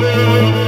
Música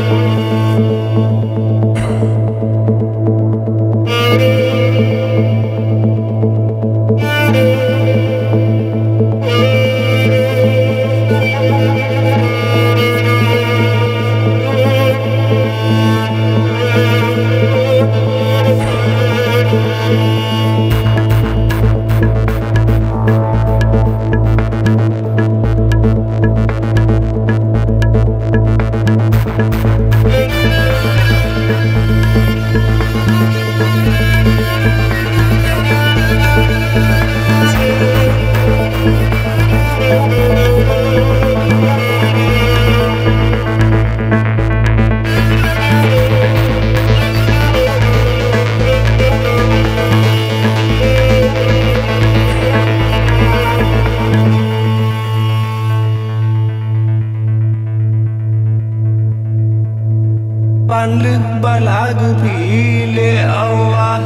Pile Allah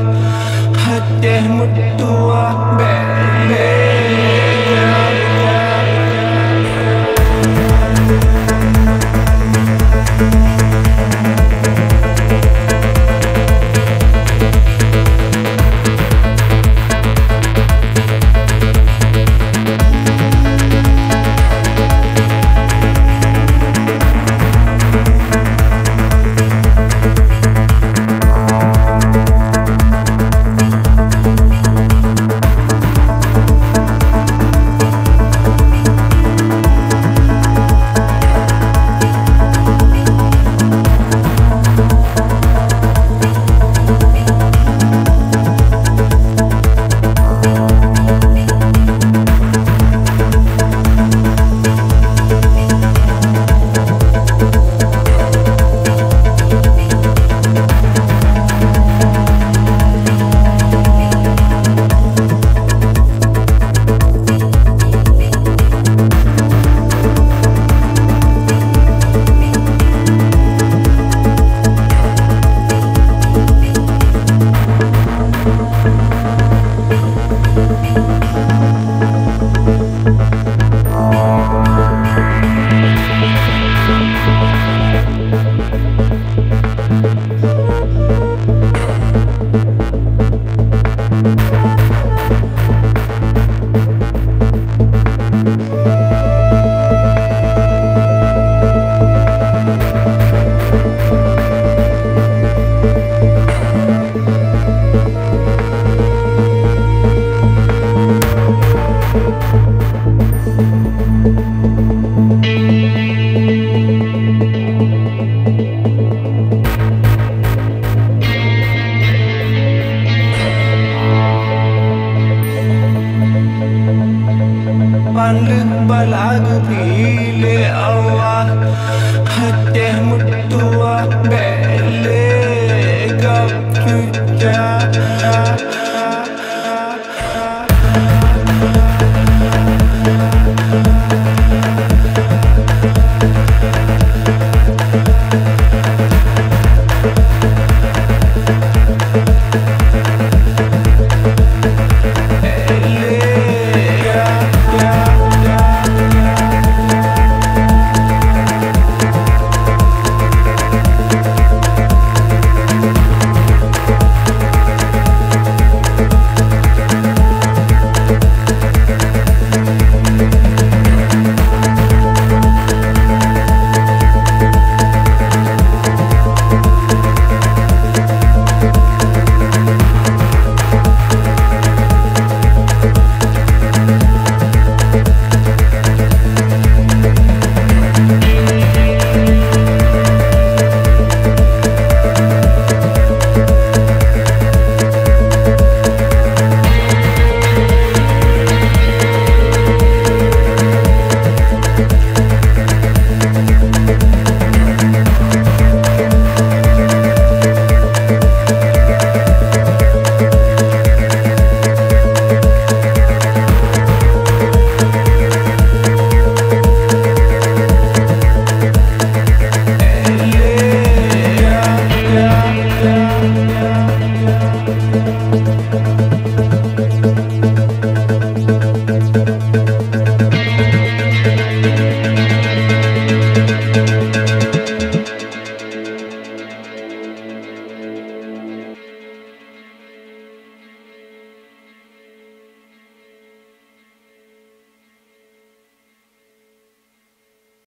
Hateh mutua